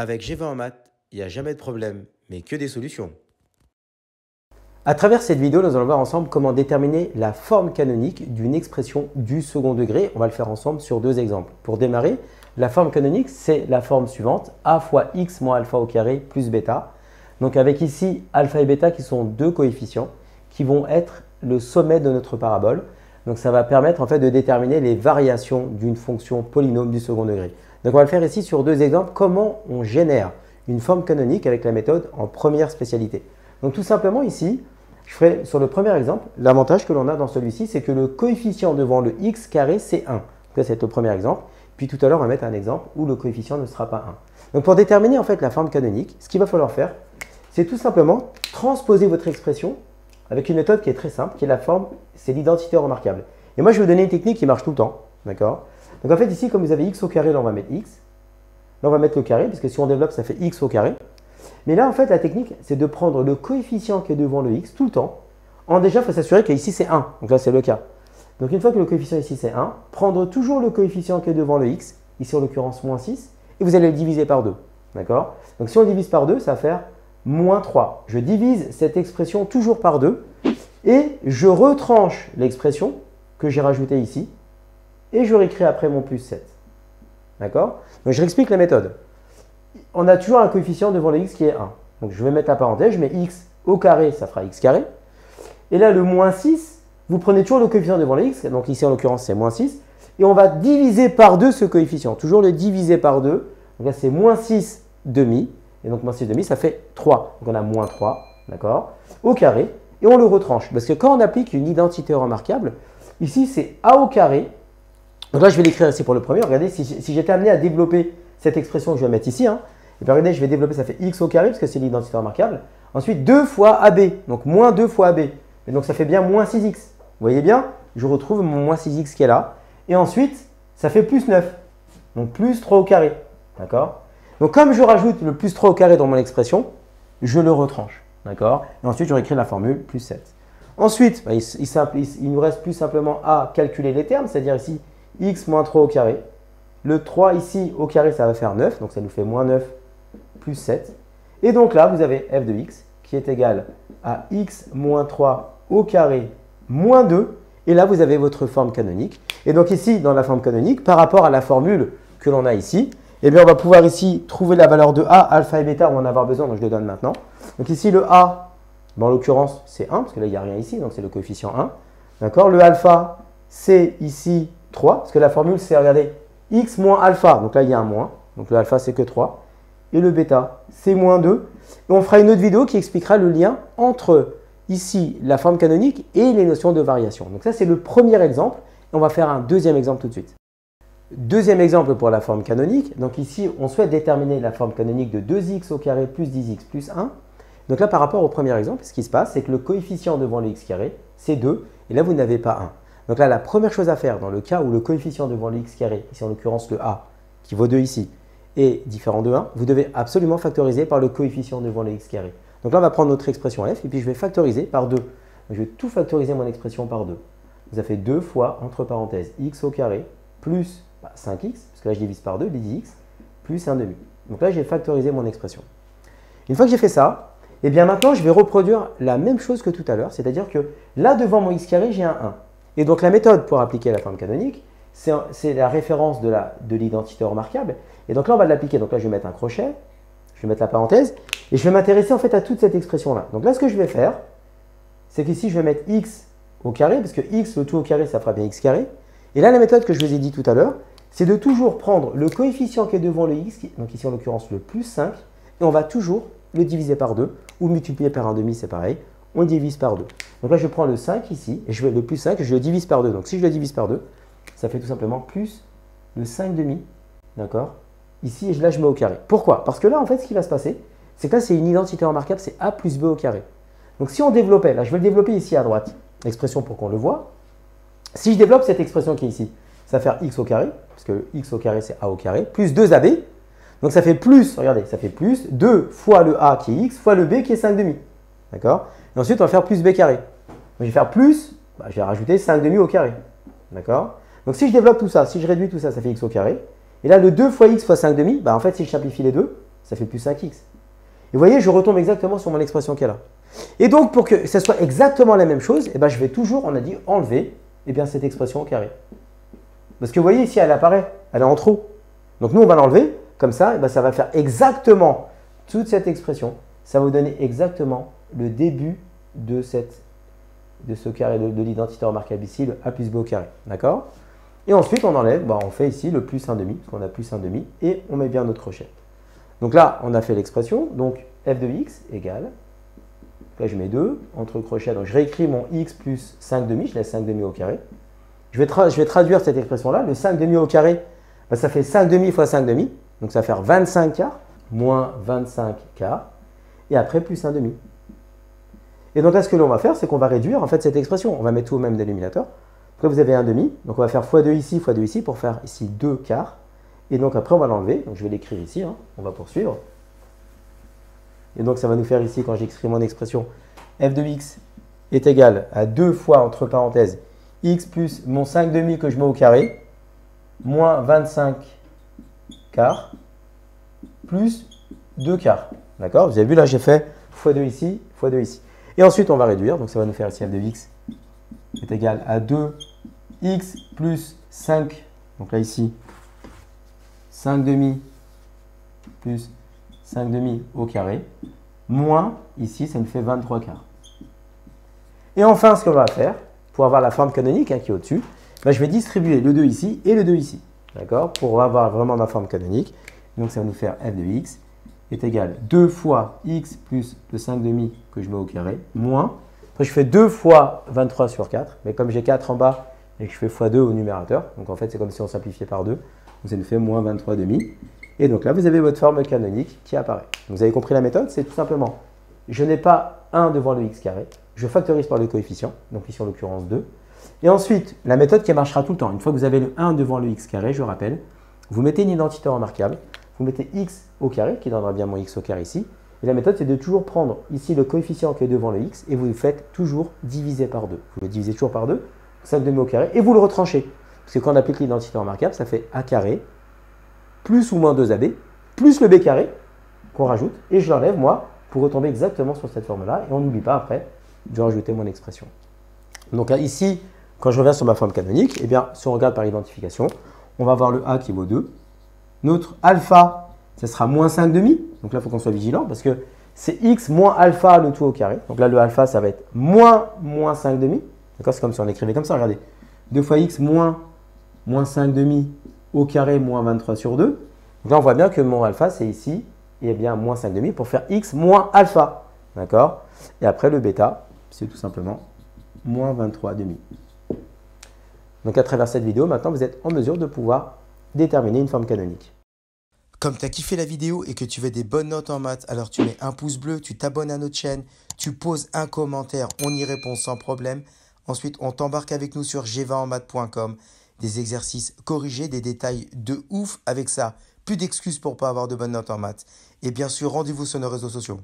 Avec G20 en maths, il n'y a jamais de problème, mais que des solutions. À travers cette vidéo, nous allons voir ensemble comment déterminer la forme canonique d'une expression du second degré. On va le faire ensemble sur deux exemples. Pour démarrer, la forme canonique, c'est la forme suivante, a fois x moins alpha au carré plus bêta. Donc avec ici alpha et bêta qui sont deux coefficients qui vont être le sommet de notre parabole. Donc ça va permettre en fait de déterminer les variations d'une fonction polynôme du second degré. Donc on va le faire ici sur deux exemples, comment on génère une forme canonique avec la méthode en première spécialité? Donc tout simplement ici, je ferai sur le premier exemple, l'avantage que l'on a dans celui-ci, c'est que le coefficient devant le x carré, c'est 1. Ça, c'est le premier exemple. Puis tout à l'heure, on va mettre un exemple où le coefficient ne sera pas 1. Donc pour déterminer en fait la forme canonique, ce qu'il va falloir faire, c'est tout simplement transposer votre expression avec une méthode qui est très simple, qui est la forme, c'est l'identité remarquable. Et moi, je vais vous donner une technique qui marche tout le temps, d'accord? Donc en fait, ici, comme vous avez x au carré, là, on va mettre x. Là, on va mettre le carré, parce que si on développe, ça fait x au carré. Mais là, en fait, la technique, c'est de prendre le coefficient qui est devant le x tout le temps. En déjà, il faut s'assurer qu'ici, c'est 1. Donc là, c'est le cas. Donc une fois que le coefficient ici, c'est 1, prendre toujours le coefficient qui est devant le x, ici en l'occurrence moins 6, et vous allez le diviser par 2. D'accord? Donc si on divise par 2, ça va faire moins 3. Je divise cette expression toujours par 2 et je retranche l'expression que j'ai rajoutée ici et je réécris après mon plus 7. D'accord? Donc je réexplique la méthode. On a toujours un coefficient devant le x qui est 1. Donc je vais mettre la parenthèse, je mets x au carré, ça fera x carré. Et là, le moins 6, vous prenez toujours le coefficient devant le x, donc ici en l'occurrence c'est moins 6, et on va diviser par 2 ce coefficient, toujours le diviser par 2. Donc là c'est moins 6 demi, et donc moins 6 demi, ça fait 3. Donc on a moins 3, d'accord? Au carré. Et on le retranche. Parce que quand on applique une identité remarquable, ici c'est a au carré. Donc là je vais l'écrire ici pour le premier. Regardez, si, j'étais amené à développer cette expression que je vais mettre ici, hein, et bien regardez, je vais développer, ça fait x au carré, parce que c'est l'identité remarquable. Ensuite 2 fois ab, donc moins 2 fois ab. Et donc ça fait bien moins 6x. Vous voyez bien Je retrouve mon moins 6x qui est là. Et ensuite, ça fait plus 9. Donc plus 3 au carré. D'accord? Donc comme je rajoute le plus 3 au carré dans mon expression, je le retranche. D'accord? Et ensuite, je réécris la formule plus 7. Ensuite, bah, il, nous reste plus simplement à calculer les termes, c'est-à-dire ici x moins 3 au carré. Le 3 ici au carré, ça va faire 9, donc ça nous fait moins 9 plus 7. Et donc là, vous avez f de x qui est égal à x moins 3 au carré moins 2. Et là, vous avez votre forme canonique. Et donc ici, dans la forme canonique, par rapport à la formule que l'on a ici, eh bien, on va pouvoir ici trouver la valeur de A, alpha et bêta, on va en avoir besoin, donc je le donne maintenant. Donc ici, le A, ben, en l'occurrence, c'est 1, parce que là, il n'y a rien ici, donc c'est le coefficient 1. D'accord? Le alpha, c'est ici 3, parce que la formule, c'est, regardez, x moins alpha, donc là, il y a un moins, donc le alpha, c'est que 3. Et le bêta, c'est moins 2. Et on fera une autre vidéo qui expliquera le lien entre ici la forme canonique et les notions de variation. Donc ça, c'est le premier exemple. Et on va faire un deuxième exemple tout de suite. Deuxième exemple pour la forme canonique. Donc ici, on souhaite déterminer la forme canonique de 2x au carré plus 10x plus 1. Donc là, par rapport au premier exemple, ce qui se passe, c'est que le coefficient devant le x carré, c'est 2. Et là, vous n'avez pas 1. Donc là, la première chose à faire, dans le cas où le coefficient devant le x carré, ici en l'occurrence le a, qui vaut 2 ici, est différent de 1, vous devez absolument factoriser par le coefficient devant le x carré. Donc là, on va prendre notre expression f, et puis je vais factoriser par 2. Donc, je vais tout factoriser mon expression par 2. Ça fait 2 fois, entre parenthèses, x au carré, plus 5x, bah, parce que là je divise par 2, 10x, plus 1 demi. Donc là j'ai factorisé mon expression. Une fois que j'ai fait ça, et eh bien maintenant je vais reproduire la même chose que tout à l'heure, c'est-à-dire que là devant mon x carré j'ai un 1. Et donc la méthode pour appliquer la forme canonique, c'est la référence de l'identité de remarquable. Et donc là on va l'appliquer, donc là je vais mettre un crochet, je vais mettre la parenthèse, et je vais m'intéresser en fait à toute cette expression-là. Donc là ce que je vais faire, c'est qu'ici je vais mettre x au carré, parce que x, le tout au carré, ça fera bien x carré. Et là, la méthode que je vous ai dit tout à l'heure, c'est de toujours prendre le coefficient qui est devant le x, donc ici en l'occurrence le plus 5, et on va toujours le diviser par 2, ou multiplier par 1,5, c'est pareil, on divise par 2. Donc là, je prends le 5 ici, et je vais le plus 5, je le divise par 2. Donc si je le divise par 2, ça fait tout simplement plus le 5 demi, d'accord? Ici, et là, je mets au carré. Pourquoi? Parce que là, en fait, ce qui va se passer, c'est que là, c'est une identité remarquable, c'est a plus b au carré. Donc si on développait, là, je vais le développer ici à droite, l'expression pour qu'on le voit. Si je développe cette expression qui est ici, ça va faire x au carré, parce que x au carré c'est a au carré, plus 2ab. Donc ça fait plus, regardez, ça fait plus 2 fois le a qui est x fois le b qui est 5 demi. D'accord Et ensuite on va faire plus b carré. Je vais faire plus, bah, je vais rajouter 5 demi au carré. D'accord Donc si je développe tout ça, si je réduis tout ça, ça fait x au carré. Et là le 2 fois x fois 5 demi, bah, en fait si je simplifie les deux, ça fait plus 5x. Et vous voyez, je retombe exactement sur mon expression est là. Et donc, pour que ce soit exactement la même chose, eh ben, je vais toujours, on a dit, enlever eh bien, cette expression au carré. Parce que vous voyez ici, elle apparaît, elle est en trop. Donc nous, on va l'enlever, comme ça, eh ben, ça va faire exactement toute cette expression. Ça va vous donner exactement le début de, ce carré de, l'identité remarquable ici, le a plus b au carré. D'accord? Et ensuite, on enlève, bah, on fait ici le plus 1 demi, parce qu'on a plus 1 demi, et on met bien notre crochet. Donc là, on a fait l'expression, donc f de x égale, là je mets 2, entre crochets, donc je réécris mon x plus 5 demi, je laisse 5 demi au carré. Je vais, traduire cette expression-là, le 5 demi au carré, bah, ça fait 5 demi fois 5 demi, donc ça va faire 25 quarts, moins 25 quarts, et après plus 1 demi. Et donc là, ce que l'on va faire, c'est qu'on va réduire en fait cette expression. On va mettre tout au même dénominateur. Après, vous avez 1 demi, donc on va faire x2 ici, x2 ici, pour faire ici 2 quarts. Et donc après, on va l'enlever. Donc je vais l'écrire ici, hein. on va poursuivre. Et donc ça va nous faire ici, quand j'écris mon expression, f de x est égal à 2 fois, entre parenthèses, x plus mon 5 demi que je mets au carré, moins 25 quarts, plus 2 quarts. D'accord? Vous avez vu là, j'ai fait x2 ici, x2 ici. Et ensuite, on va réduire. Donc ça va nous faire ici f de x est égal à 2x plus 5. Donc là ici, 5 demi plus 5 demi au carré, moins, ici, ça nous fait 23 quarts. Et enfin, ce qu'on va faire, pour avoir la forme canonique hein, qui est au-dessus, bah, je vais distribuer le 2 ici et le 2 ici. D'accord? Pour avoir vraiment ma forme canonique. Donc, ça va nous faire f de x est égal à 2 fois x plus le 5 demi que je mets au carré, moins. Après, je fais 2 fois 23 sur 4. Mais comme j'ai 4 en bas et que je fais x2 au numérateur, donc en fait, c'est comme si on simplifiait par 2 vous avez fait moins 23 demi. Et donc là, vous avez votre forme canonique qui apparaît. Vous avez compris la méthode C'est tout simplement, je n'ai pas 1 devant le x carré, je factorise par le coefficient, donc ici en l'occurrence 2. Et ensuite, la méthode qui marchera tout le temps, une fois que vous avez le 1 devant le x carré, je rappelle, vous mettez une identité remarquable, vous mettez x au carré, qui donnera bien mon x au carré ici. Et la méthode, c'est de toujours prendre ici le coefficient qui est devant le x et vous le faites toujours diviser par 2. Vous le divisez toujours par 2, 5 demi au carré, et vous le retranchez. Parce que quand on applique l'identité remarquable, ça fait a carré plus ou moins 2ab plus le b carré qu'on rajoute. Et je l'enlève, moi, pour retomber exactement sur cette forme-là. Et on n'oublie pas après de rajouter mon expression. Donc ici, quand je reviens sur ma forme canonique, eh bien, si on regarde par identification, on va avoir le a qui vaut 2. Notre alpha, ce sera moins 5 demi. Donc là, il faut qu'on soit vigilant parce que c'est x moins alpha le tout au carré. Donc là, le alpha, ça va être moins moins 5 demi. D'accord C'est comme si on écrivait comme ça, regardez. 2 fois x moins moins 5 demi au carré moins 23 sur 2. Donc là, on voit bien que mon alpha, c'est ici, et bien moins 5 demi pour faire x moins alpha. D'accord? Et après, le bêta, c'est tout simplement moins 23 demi. Donc à travers cette vidéo, maintenant, vous êtes en mesure de pouvoir déterminer une forme canonique. Comme tu as kiffé la vidéo et que tu veux des bonnes notes en maths, alors tu mets un pouce bleu, tu t'abonnes à notre chaîne, tu poses un commentaire, on y répond sans problème. Ensuite, on t'embarque avec nous sur g des exercices corrigés, des détails de ouf avec ça. Plus d'excuses pour pas avoir de bonnes notes en maths. Et bien sûr, rendez-vous sur nos réseaux sociaux.